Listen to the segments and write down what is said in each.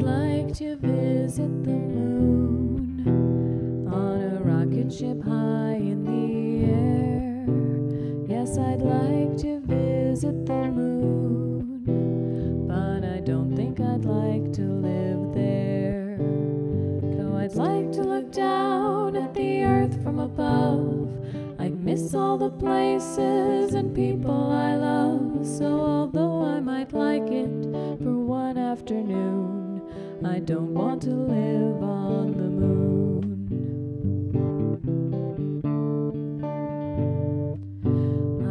like to visit the moon on a rocket ship high in the air. Yes, I'd like to visit the moon, but I don't think I'd like to live there. Though I'd like to look down at the earth from above, I'd miss all the places and people I love. So, although I might like I don't want to live on the moon.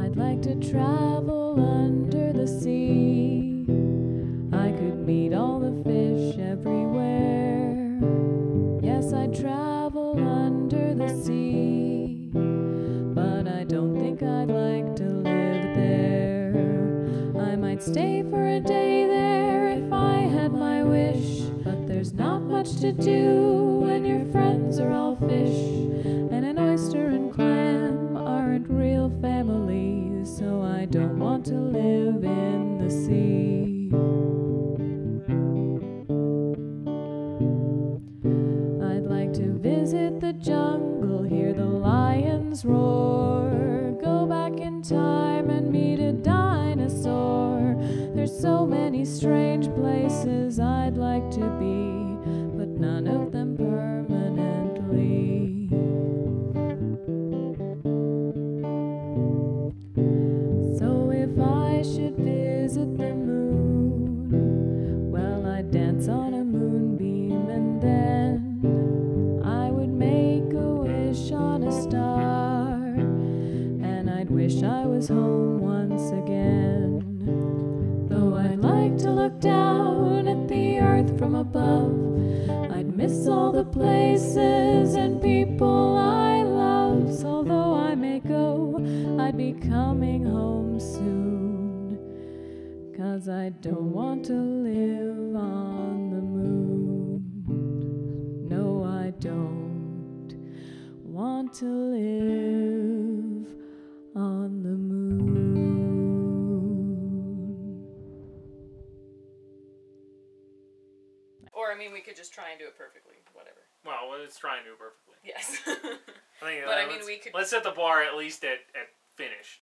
I'd like to travel under the sea. I could meet all the fish everywhere. Yes, I'd travel under the sea. But I don't think I'd like to live there. I might stay for a day to do when your friends are all fish. And an oyster and clam aren't real family. So I don't want to live in the sea. I'd like to visit the jungle, hear the lions roar, go back in time and meet a dinosaur. There's so many strange places I'd like to be, wish I was home once again. Though I'd like to look down at the earth from above, I'd miss all the places and people I love. So although I may go, I'd be coming home soon. Cause I don't want to live on the moon. No, I don't want to live Or I mean, we could just try and do it perfectly. Whatever. Well, let's try and do it perfectly. Yes. I think, But uh, I mean, let's, we could- let's set the bar at least at, at finished.